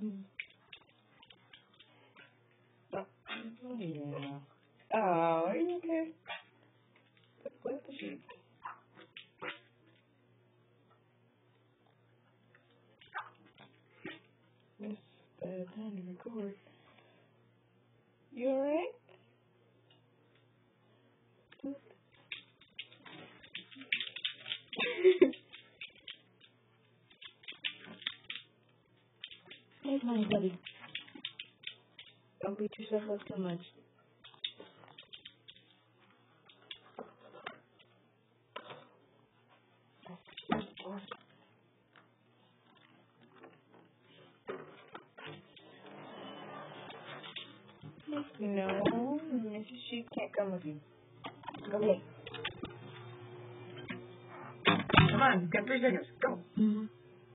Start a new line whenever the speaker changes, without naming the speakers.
Oh, yeah. Oh, are you okay? The time to record. You alright? Make money, buddy. Don't beat yourself up too much. No, Mrs. Sheep can't come with you. Go ahead. Come on, you've got three seconds. Go.
Mm-hmm.